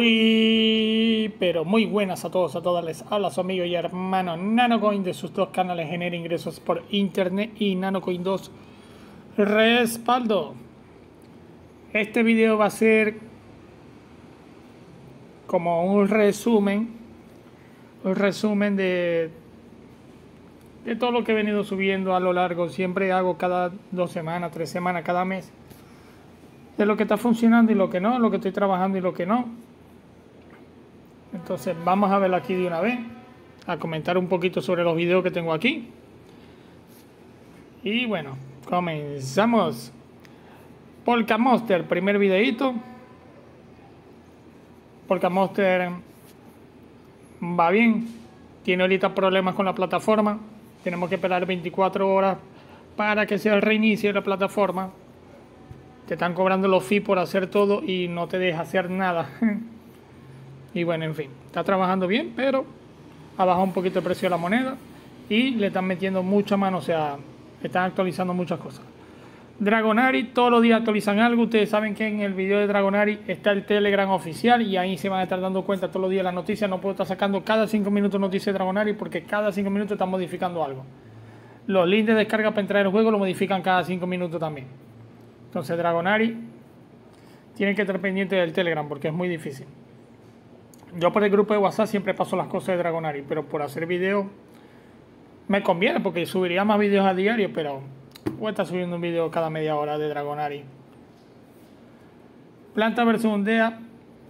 Muy, pero muy buenas a todos, a todas. Les habla su y hermano NanoCoin de sus dos canales Genera Ingresos por Internet y NanoCoin 2 Respaldo. Este video va a ser como un resumen, un resumen de, de todo lo que he venido subiendo a lo largo. Siempre hago cada dos semanas, tres semanas, cada mes de lo que está funcionando y lo que no, lo que estoy trabajando y lo que no. Entonces vamos a verlo aquí de una vez, a comentar un poquito sobre los videos que tengo aquí. Y bueno, comenzamos. Polka Monster, primer videito. Polka Monster va bien. Tiene ahorita problemas con la plataforma. Tenemos que esperar 24 horas para que se reinicie la plataforma. Te están cobrando los fees por hacer todo y no te deja hacer nada. Y bueno, en fin, está trabajando bien, pero ha bajado un poquito el precio de la moneda y le están metiendo mucha mano, o sea, están actualizando muchas cosas. Dragonari, todos los días actualizan algo. Ustedes saben que en el video de Dragonari está el Telegram oficial y ahí se van a estar dando cuenta todos los días las noticias. No puedo estar sacando cada 5 minutos noticias de Dragonari porque cada 5 minutos están modificando algo. Los links de descarga para entrar al juego lo modifican cada 5 minutos también. Entonces Dragonari tienen que estar pendientes del Telegram porque es muy difícil. Yo por el grupo de WhatsApp siempre paso las cosas de Dragonari, pero por hacer videos me conviene porque subiría más videos a diario, pero voy a estar subiendo un video cada media hora de Dragonari. Planta versión DEA,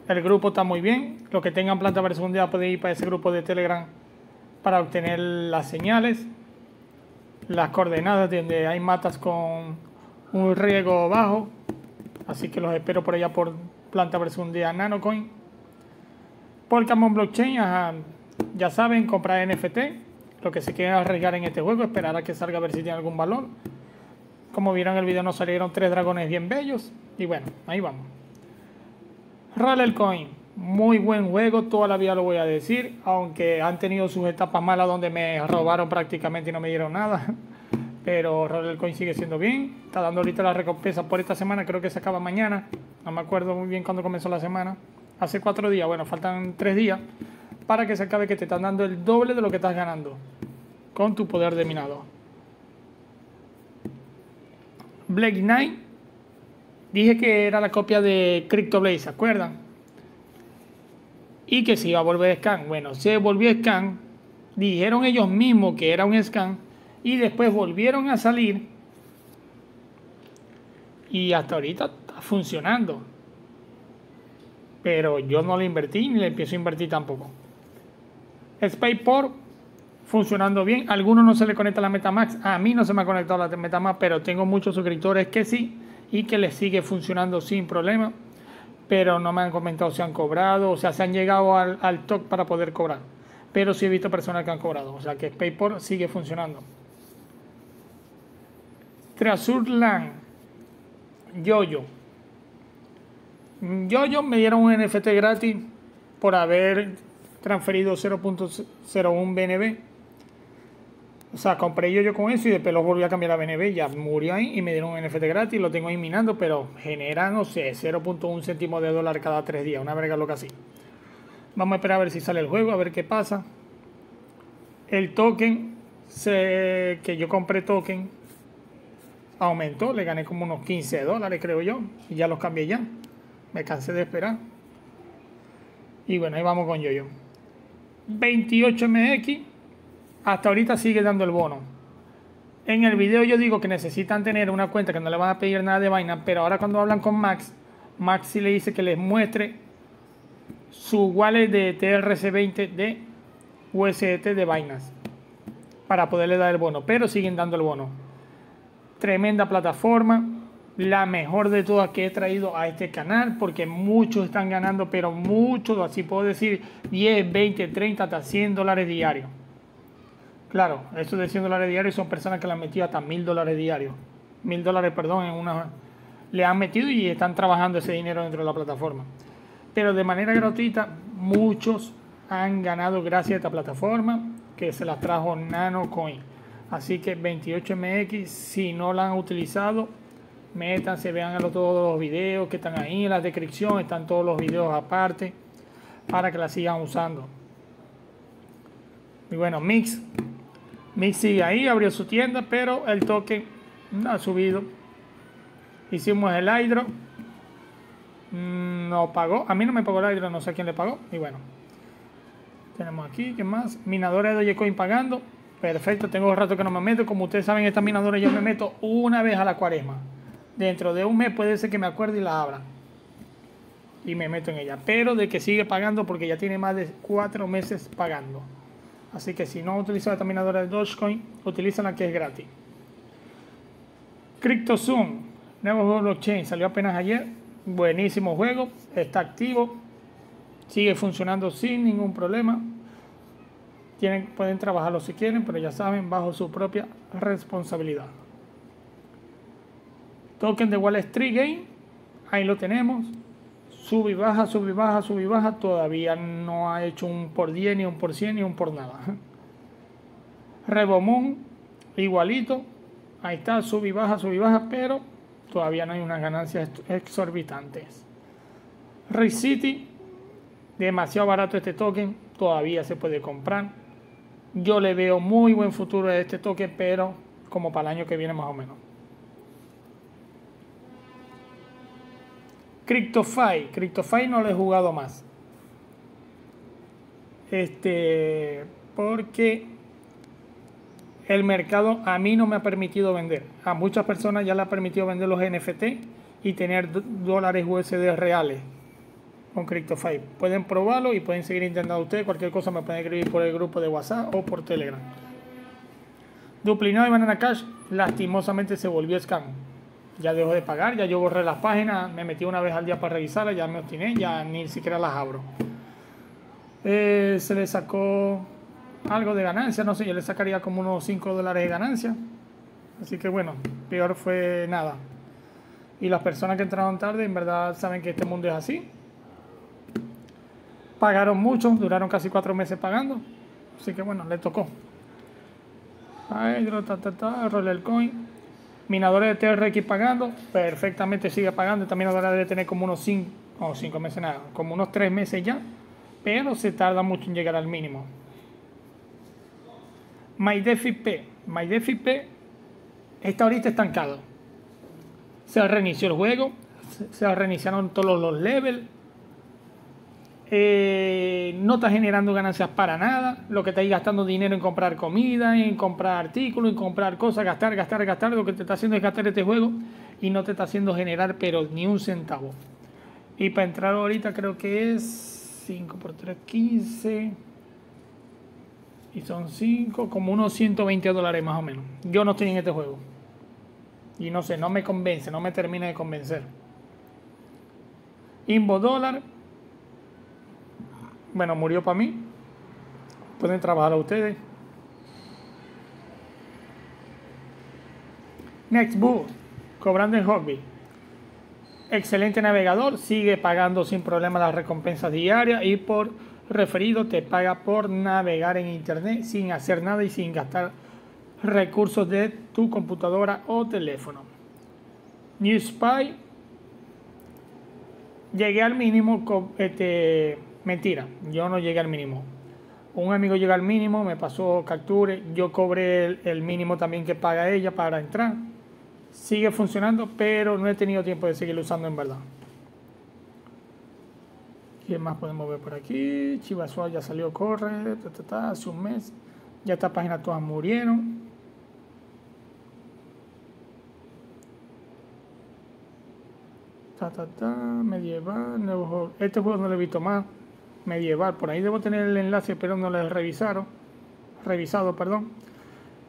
el grupo está muy bien. Los que tengan planta versión DEA pueden ir para ese grupo de Telegram para obtener las señales, las coordenadas donde hay matas con un riego bajo. Así que los espero por allá por planta versión DEA Nanocoin. Polkamon Blockchain, ya saben, comprar NFT. Lo que se quieren arriesgar en este juego, esperar a que salga a ver si tiene algún valor. Como vieron el video, nos salieron tres dragones bien bellos. Y bueno, ahí vamos. Roller Coin, muy buen juego, toda la vida lo voy a decir. Aunque han tenido sus etapas malas donde me robaron prácticamente y no me dieron nada. Pero Roller Coin sigue siendo bien. Está dando ahorita la recompensa por esta semana, creo que se acaba mañana. No me acuerdo muy bien cuándo comenzó la semana hace cuatro días, bueno, faltan tres días, para que se acabe que te están dando el doble de lo que estás ganando con tu poder de minado. Black Knight, dije que era la copia de CryptoBlaze, ¿se acuerdan? Y que se iba a volver scan. Bueno, se volvió scan. Dijeron ellos mismos que era un scan. Y después volvieron a salir. Y hasta ahorita está funcionando pero yo no le invertí ni le empiezo a invertir tampoco. Spaceport funcionando bien. Algunos no se le conecta la Metamax. A mí no se me ha conectado la Metamax, pero tengo muchos suscriptores que sí y que les sigue funcionando sin problema. Pero no me han comentado si han cobrado, o sea, se han llegado al, al top para poder cobrar. Pero sí he visto personas que han cobrado, o sea que Spaceport sigue funcionando. Trasurland, Yoyo. Yo, yo me dieron un NFT gratis por haber transferido 0.01 BNB. O sea, compré yo, yo con eso y después lo volví a cambiar a BNB. Ya murió ahí y me dieron un NFT gratis. Lo tengo ahí minando, pero genera, no sé, 0.1 céntimo de dólar cada tres días. Una verga loca así. Vamos a esperar a ver si sale el juego, a ver qué pasa. El token que yo compré token aumentó. Le gané como unos 15 dólares, creo yo. Y ya los cambié ya. Me cansé de esperar. Y bueno, ahí vamos con Yoyo. 28MX. Hasta ahorita sigue dando el bono. En el video yo digo que necesitan tener una cuenta que no le van a pedir nada de vaina, pero ahora cuando hablan con Max, Max sí le dice que les muestre su wallet de TRC20 de USDT de vainas para poderle dar el bono, pero siguen dando el bono. Tremenda plataforma, la mejor de todas que he traído a este canal porque muchos están ganando, pero muchos, así puedo decir, 10, 20, 30, hasta 100 dólares diarios. Claro, eso de 100 dólares diarios son personas que le han metido hasta 1000 dólares diarios. 1000 dólares, perdón, en una... Le han metido y están trabajando ese dinero dentro de la plataforma. Pero de manera gratuita, muchos han ganado gracias a esta plataforma que se las trajo NanoCoin. Así que 28MX, si no la han utilizado, métanse, vean todos los videos que están ahí en la descripción, están todos los videos aparte. para que la sigan usando. Y bueno, Mix. Mix sigue ahí, abrió su tienda, pero el token ha subido. Hicimos el hydro. Mm, no pagó. A mí no me pagó el hydro, no sé quién le pagó. Y bueno. Tenemos aquí, ¿qué más? Minadores de Dogecoin pagando. Perfecto, tengo un rato que no me meto. Como ustedes saben, estas minadoras yo me meto una vez a la cuaresma. Dentro de un mes puede ser que me acuerde y la abra. Y me meto en ella. Pero de que sigue pagando porque ya tiene más de cuatro meses pagando. Así que si no utilizan esta minadora de Dogecoin, utilizan la que es gratis. CryptoZoom, nuevo blockchain, salió apenas ayer. Buenísimo juego, está activo, sigue funcionando sin ningún problema. Tienen, pueden trabajarlo si quieren, pero ya saben, bajo su propia responsabilidad. Token de Wall Street Game, ahí lo tenemos. Sube y baja, sube y baja, sube y baja. Todavía no ha hecho un por 10, ni un por 100, ni un por nada. Rebomoon, igualito. Ahí está, sube y baja, sube y baja, pero todavía no hay unas ganancias exorbitantes. Ray City, demasiado barato este token, todavía se puede comprar. Yo le veo muy buen futuro a este token, pero como para el año que viene más o menos. CryptoFi. CryptoFi no lo he jugado más. Este, porque el mercado a mí no me ha permitido vender. A muchas personas ya le ha permitido vender los NFT y tener dólares USD reales con CryptoFi. Pueden probarlo y pueden seguir intentando ustedes. Cualquier cosa me pueden escribir por el grupo de WhatsApp o por Telegram. Duplinado y Banana Cash lastimosamente se volvió scam ya dejo de pagar, ya yo borré las páginas, me metí una vez al día para revisarlas, ya me obstiné, ya ni siquiera las abro. Eh, se le sacó algo de ganancia, no sé, yo le sacaría como unos 5 dólares de ganancia. Así que bueno, peor fue nada. Y las personas que entraron tarde, en verdad saben que este mundo es así. Pagaron mucho, duraron casi 4 meses pagando. Así que bueno, le tocó. Hydro, ta, ta, ta, roller coin. Minadores de TRX pagando, perfectamente sigue pagando. Esta minadora debe tener como unos 5, o 5 meses nada, como unos 3 meses ya, pero se tarda mucho en llegar al mínimo. MyDeFi P. MyDeFi P está ahorita estancado. Se reinició el juego, se reiniciaron todos los levels, eh, no está generando ganancias para nada, lo que te está gastando dinero en comprar comida, en comprar artículos, en comprar cosas, gastar, gastar, gastar, lo que te está haciendo es gastar este juego y no te está haciendo generar pero ni un centavo. Y para entrar ahorita creo que es 5 por 3, 15. Y son 5, como unos 120 dólares más o menos. Yo no estoy en este juego. Y no sé, no me convence, no me termina de convencer. Invo dólar, bueno, murió para mí. Pueden trabajar a ustedes. Nextbook, cobrando en Hobby. Excelente navegador, sigue pagando sin problema las recompensas diarias y por referido te paga por navegar en internet sin hacer nada y sin gastar recursos de tu computadora o teléfono. NewSpy, llegué al mínimo este, Mentira, yo no llegué al mínimo. Un amigo llega al mínimo, me pasó capture, yo cobré el, mínimo también que paga ella para entrar. Sigue funcionando, pero no he tenido tiempo de seguirlo usando en verdad. ¿Quién más podemos ver por aquí? Chivasua ya salió, corre, hace un mes. Ya esta página todas murieron. medieval, nuevo Este juego no lo he visto más medieval. Por ahí debo tener el enlace, pero no lo he revisado. revisado. Perdón.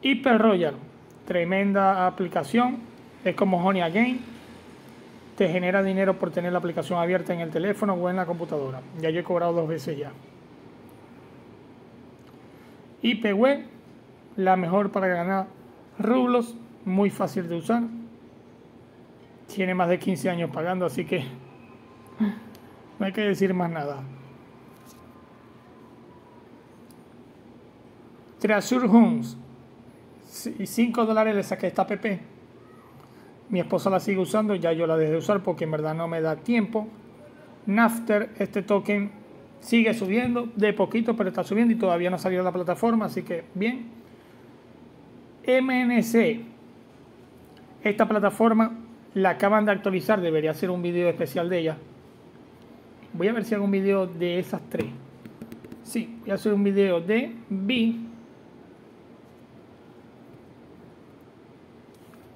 Hyper Royal, tremenda aplicación. Es como Honey Again. Te genera dinero por tener la aplicación abierta en el teléfono o en la computadora. Ya yo he cobrado dos veces ya. IP Web, la mejor para ganar rublos, muy fácil de usar. Tiene más de 15 años pagando, así que no hay que decir más nada. Treasure Homes. Y 5 dólares le saqué esta app. Mi esposa la sigue usando, ya yo la dejé de usar porque en verdad no me da tiempo. Nafter, este token Sigue subiendo, de poquito, pero está subiendo y todavía no ha salido la plataforma, así que bien. MNC. Esta plataforma la acaban de actualizar, debería hacer un video especial de ella. Voy a ver si hago un video de esas tres. Sí, voy a hacer un video de B.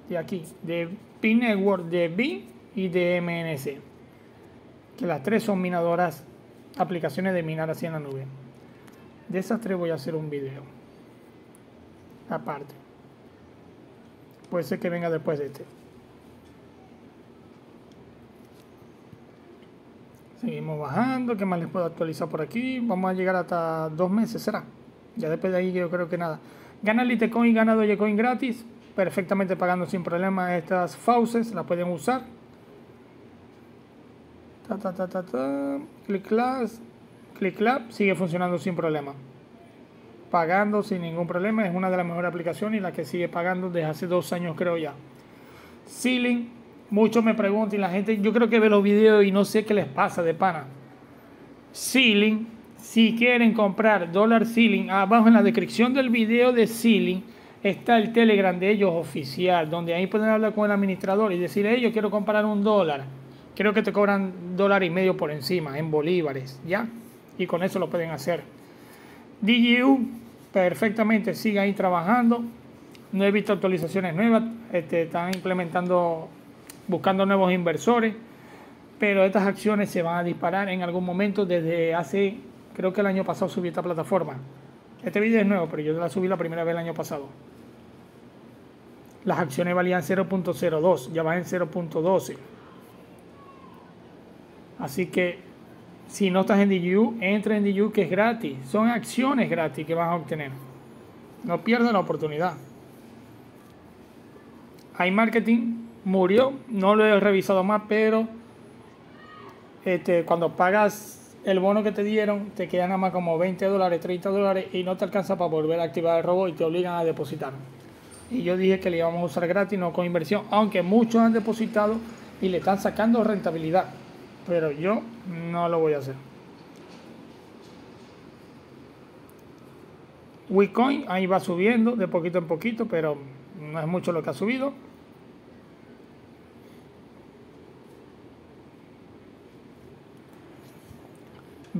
De aquí, de P Network, de B y de MNC. Que las tres son minadoras, aplicaciones de minar así en la nube. De esas tres voy a hacer un video. Aparte. Puede ser que venga después de este. Seguimos bajando. ¿Qué más les puedo actualizar por aquí? Vamos a llegar hasta dos meses, ¿será? Ya después de ahí yo creo que nada. Gana Litecoin, gana Dogecoin gratis. Perfectamente pagando sin problema estas fauces. La pueden usar. Ta, ta, ta, ta, ta. Click Click sigue funcionando sin problema. Pagando sin ningún problema. Es una de las mejores aplicaciones y la que sigue pagando desde hace dos años creo ya. Ceiling Muchos me preguntan y la gente, yo creo que ve los videos y no sé qué les pasa de pana. Ceiling, si quieren comprar dólar Ceiling, abajo en la descripción del video de Ceiling está el Telegram de ellos oficial, donde ahí pueden hablar con el administrador y decirle, yo quiero comprar un dólar. Creo que te cobran dólar y medio por encima, en bolívares, ¿ya? Y con eso lo pueden hacer. DGU, perfectamente, sigue ahí trabajando. No he visto actualizaciones nuevas. Este, están implementando buscando nuevos inversores, pero estas acciones se van a disparar en algún momento desde hace, creo que el año pasado subí esta plataforma. Este video es nuevo, pero yo la subí la primera vez el año pasado. Las acciones valían 0.02, ya van en 0.12. Así que si no estás en DU, entra en DU que es gratis. Son acciones gratis que vas a obtener. No pierdas la oportunidad. Hay marketing murió, no lo he revisado más, pero este, cuando pagas el bono que te dieron, te quedan nada más como 20 dólares, 30 dólares y no te alcanza para volver a activar el robot y te obligan a depositar. Y yo dije que le íbamos a usar gratis, no con inversión, aunque muchos han depositado y le están sacando rentabilidad. Pero yo no lo voy a hacer. Wicoin ahí va subiendo de poquito en poquito, pero no es mucho lo que ha subido.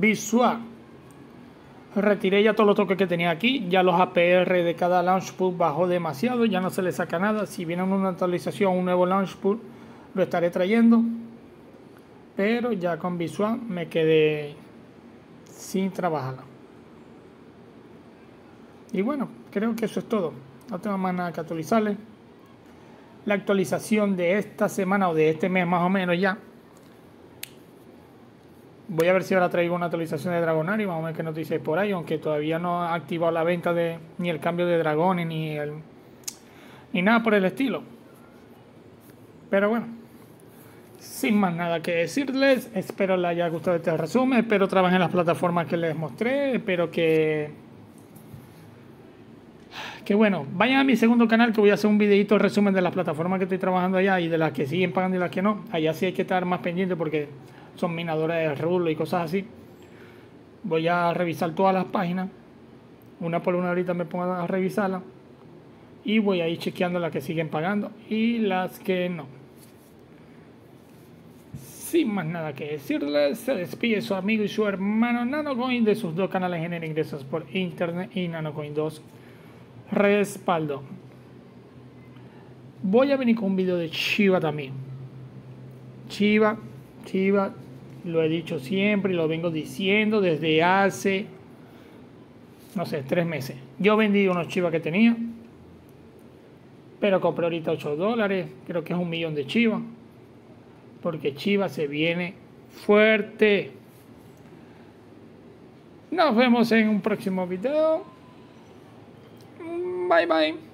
Visual. Retiré ya todos los toques que tenía aquí. Ya los APR de cada launch pool bajó demasiado. Ya no se le saca nada. Si viene una actualización, un nuevo launch pool, lo estaré trayendo. Pero ya con visual me quedé sin trabajar. Y bueno, creo que eso es todo. No tengo más nada que actualizarle. La actualización de esta semana o de este mes más o menos ya Voy a ver si ahora traigo una actualización de Dragonario, vamos a ver qué noticias hay por ahí, aunque todavía no ha activado la venta de ni el cambio de dragones ni el ni nada por el estilo. Pero bueno, sin más nada que decirles, espero les haya gustado este resumen, espero trabajen en las plataformas que les mostré, espero que que bueno, vayan a mi segundo canal que voy a hacer un videito resumen de las plataformas que estoy trabajando allá y de las que siguen pagando y las que no. Allá sí hay que estar más pendiente porque son minadoras de rulo y cosas así. Voy a revisar todas las páginas. Una por una ahorita me pongo a revisarla. Y voy a ir chequeando las que siguen pagando y las que no. Sin más nada que decirles, se despide su amigo y su hermano NanoCoin de sus dos canales genera ingresos por internet y NanoCoin 2 respaldo. Voy a venir con un video de Chiva también. Chiva, Chiva, lo he dicho siempre y lo vengo diciendo desde hace, no sé, tres meses. Yo vendí unos chivas que tenía, pero compré ahorita 8 dólares, creo que es un millón de chivas, porque Chiva se viene fuerte. Nos vemos en un próximo video. Bye bye.